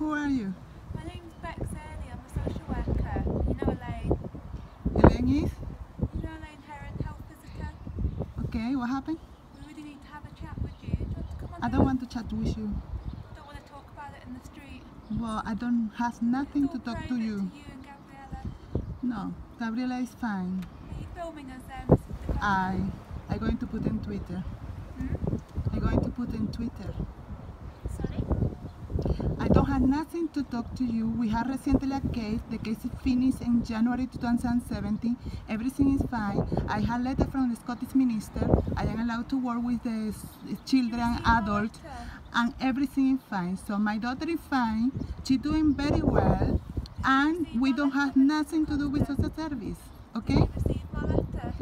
Who are you? My name's Bex Early. I'm a social worker. You know Elaine. Elaine is? You know Elaine Heron, health visitor. Okay, what happened? We really need to have a chat with you. Do you want to come on I don't want to chat with you. Don't want to talk about it in the street. Well, I don't have nothing to talk to you. to you. and Gabriella. No, Gabriella is fine. Are you filming us then? I, I'm going to put in Twitter. Hmm? I'm going to put in Twitter. Nothing to talk to you. We have recently a case. The case is finished in January 2017. Everything is fine. I have letter from the Scottish minister. I am allowed to work with the children, adults, and everything is fine. So my daughter is fine. She's doing very well, and we don't have nothing to do with social service. Okay? You received my letter?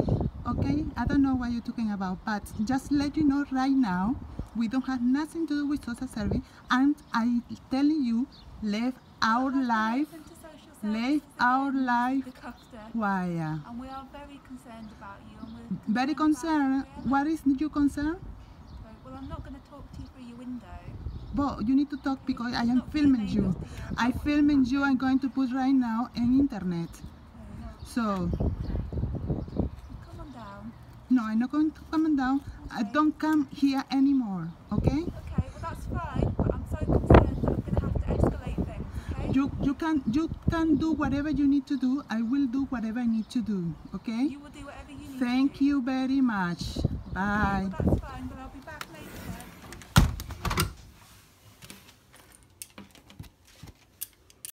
Okay, I don't know what you're talking about, but just let you know right now, we don't have nothing to do with social service, and i'm telling you, live our life, spoken to social live our life. Why? uh, And we are very concerned about you. And we're very concerned. What is your concern? Well, I'm not going to talk to you through your window. But you need to talk because I am filming you. I filming you. I'm going to put right now in internet. So Come on down. No, I'm not going to come down. I don't come here anymore. Okay? Okay, well that's fine, but I'm so concerned that I'm going to have to escalate things, okay? You you can you can do whatever you need to do. I will do whatever I need to do. Okay? You will do whatever you need Thank you very much. Okay, Bye. well, that's fine.